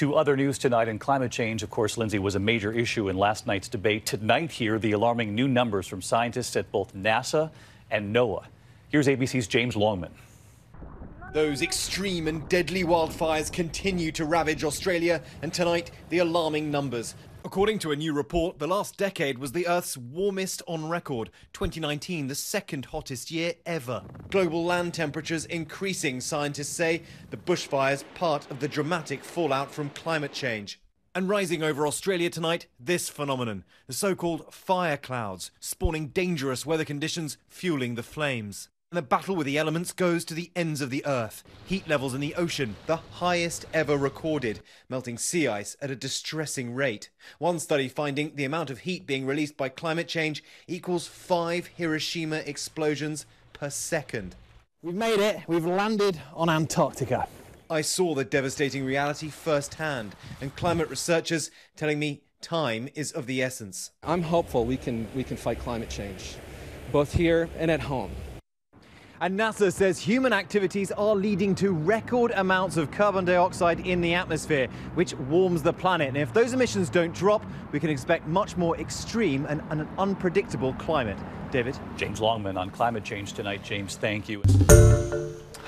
To other news tonight and climate change, of course, Lindsay, was a major issue in last night's debate. Tonight, here, the alarming new numbers from scientists at both NASA and NOAA. Here's ABC's James Longman. Those extreme and deadly wildfires continue to ravage Australia, and tonight, the alarming numbers. According to a new report, the last decade was the Earth's warmest on record. 2019, the second hottest year ever. Global land temperatures increasing, scientists say. The bushfires part of the dramatic fallout from climate change. And rising over Australia tonight, this phenomenon, the so-called fire clouds, spawning dangerous weather conditions, fueling the flames. And the battle with the elements goes to the ends of the Earth. Heat levels in the ocean, the highest ever recorded, melting sea ice at a distressing rate. One study finding the amount of heat being released by climate change equals five Hiroshima explosions per second. We've made it. We've landed on Antarctica. I saw the devastating reality firsthand, and climate researchers telling me time is of the essence. I'm hopeful we can, we can fight climate change, both here and at home. And NASA says human activities are leading to record amounts of carbon dioxide in the atmosphere, which warms the planet. And if those emissions don't drop, we can expect much more extreme and, an unpredictable climate. David? James Longman on climate change tonight. James, thank you.